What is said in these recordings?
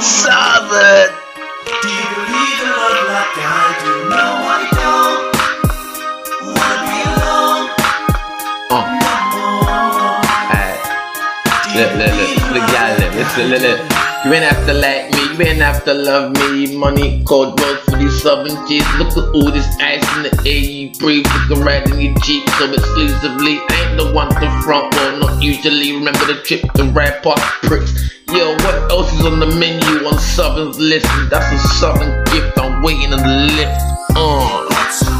Southern. Do you believe in like oh. I do? No, I don't. Wanna be alone more. alright. Look, look, look, look, y'all, look, listen, look, look. You ain't have to like me, you ain't have to love me. Money called road for these southern G's. Look at all this ice in the air you breathe. Can ride in your Jeep so exclusively. I ain't the one to front row, not usually. Remember the trip to ride past pricks. Yo, what else is on the menu on Southern's list? That's a Southern gift, I'm waiting on the lift. Uh.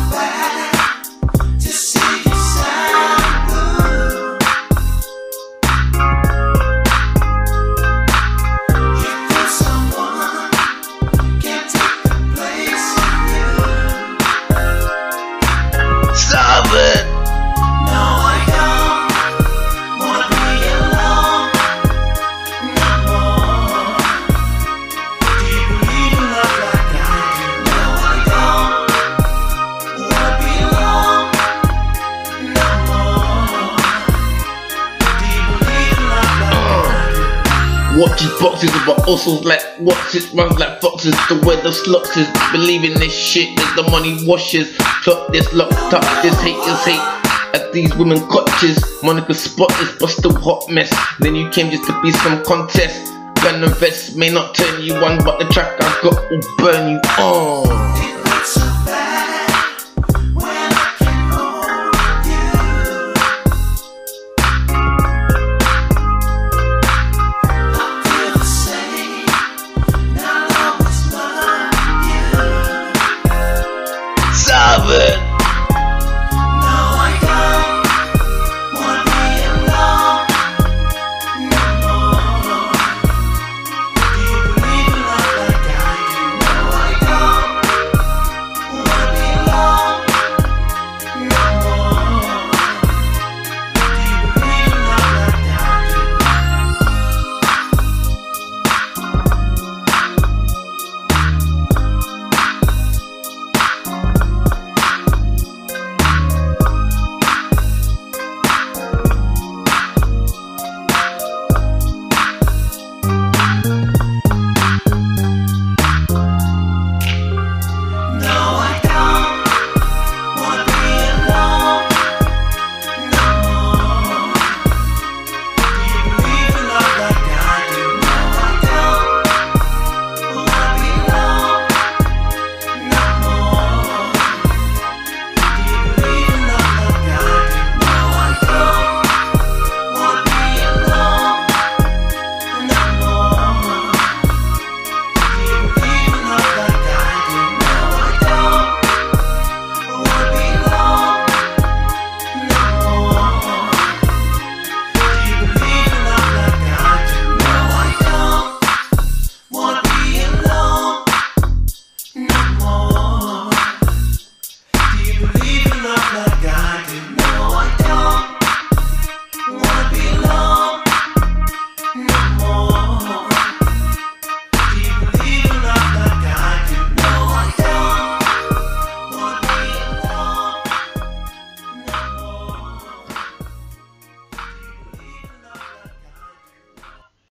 Watches boxes but also like watches runs like foxes. The way the sluts is believing this shit is the money washes. Plot this locked up this haters hate at these women clutches Monica spotless but still hot mess. Then you came just to be some contest. Gun and vest may not turn you on but the track I got will burn you on